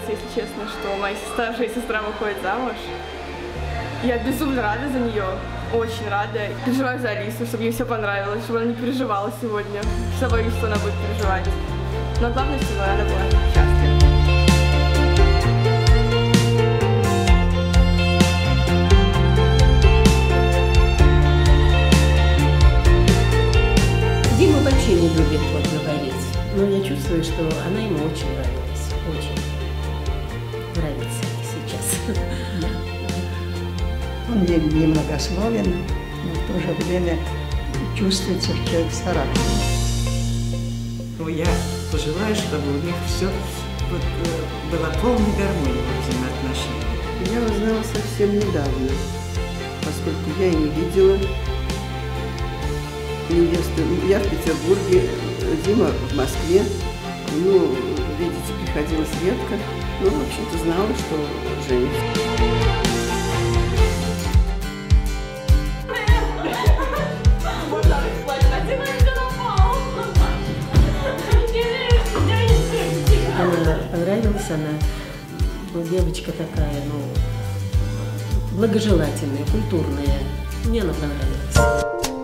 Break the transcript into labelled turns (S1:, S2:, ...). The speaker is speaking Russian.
S1: что моя старшая сестра выходит замуж. Я безумно рада за нее, очень рада. Переживаю за Алису, чтобы ей все понравилось, чтобы она не переживала сегодня. Всегда боюсь, что она будет переживать. Но главное, чтобы она была счастлива.
S2: Дима вообще не любит вот говорить, но я чувствую, что она ему очень нравилась,
S3: Он не- немногословен, но в то же время чувствуется, что человек с характером.
S4: Ну, я пожелаю, чтобы у них все вот, э, была полная гармония во взаимоотношениях.
S5: Я узнала совсем недавно, поскольку я и не видела невесту. Я в Петербурге, Дима в Москве. Ну, видеть приходилось редко. Ну, в общем-то, знала, что женится.
S2: Она понравилась, она ну, девочка такая, ну, благожелательная, культурная. Мне она понравилась.